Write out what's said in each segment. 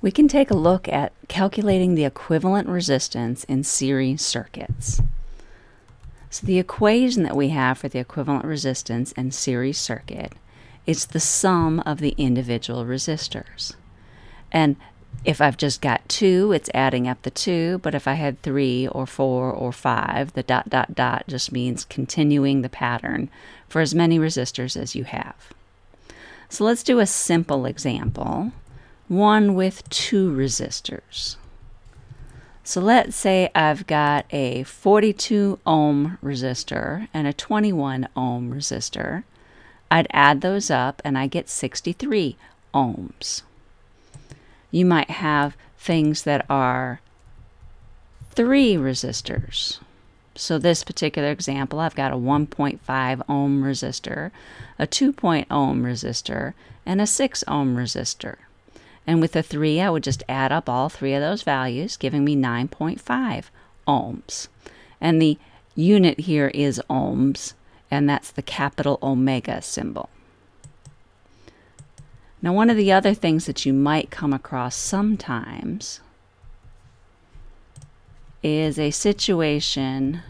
We can take a look at calculating the equivalent resistance in series circuits. So the equation that we have for the equivalent resistance in series circuit is the sum of the individual resistors. And if I've just got two, it's adding up the two, but if I had three or four or five, the dot dot dot just means continuing the pattern for as many resistors as you have. So let's do a simple example one with two resistors. So let's say I've got a 42 ohm resistor and a 21 ohm resistor. I'd add those up and I get 63 ohms. You might have things that are three resistors. So this particular example, I've got a 1.5 ohm resistor, a 2. ohm resistor, and a 6 ohm resistor. And with the 3, I would just add up all three of those values, giving me 9.5 ohms. And the unit here is ohms, and that's the capital omega symbol. Now, one of the other things that you might come across sometimes is a situation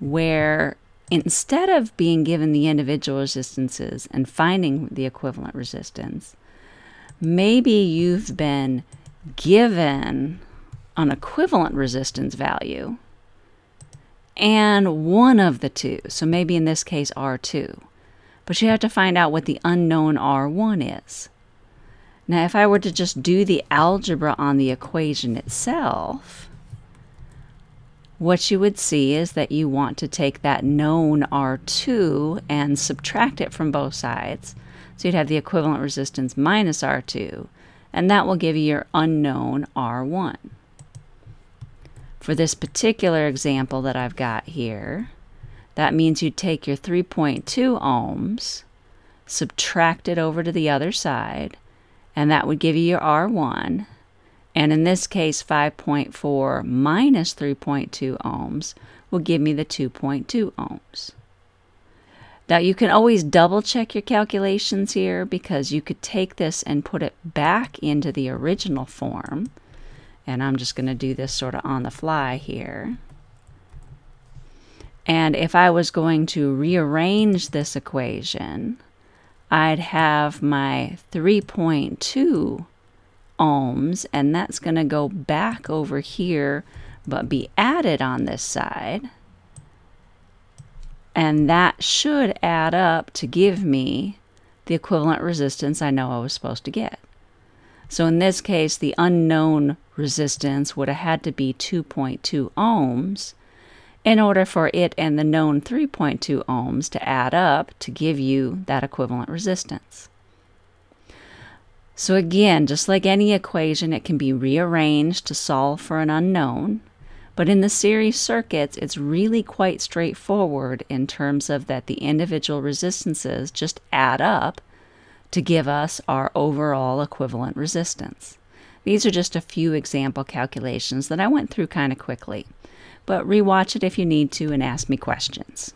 where instead of being given the individual resistances and finding the equivalent resistance, maybe you've been given an equivalent resistance value and one of the two. So maybe in this case R2. But you have to find out what the unknown R1 is. Now, if I were to just do the algebra on the equation itself, what you would see is that you want to take that known R2 and subtract it from both sides. So you'd have the equivalent resistance minus R2, and that will give you your unknown R1. For this particular example that I've got here, that means you take your 3.2 ohms, subtract it over to the other side, and that would give you your R1. And in this case, 5.4 minus 3.2 ohms will give me the 2.2 ohms. Now you can always double check your calculations here because you could take this and put it back into the original form. And I'm just going to do this sort of on the fly here. And if I was going to rearrange this equation, I'd have my 3.2 ohms, and that's going to go back over here, but be added on this side. And that should add up to give me the equivalent resistance I know I was supposed to get. So in this case, the unknown resistance would have had to be 2.2 ohms in order for it and the known 3.2 ohms to add up to give you that equivalent resistance. So again, just like any equation, it can be rearranged to solve for an unknown. But in the series circuits, it's really quite straightforward in terms of that the individual resistances just add up to give us our overall equivalent resistance. These are just a few example calculations that I went through kind of quickly, but rewatch it if you need to and ask me questions.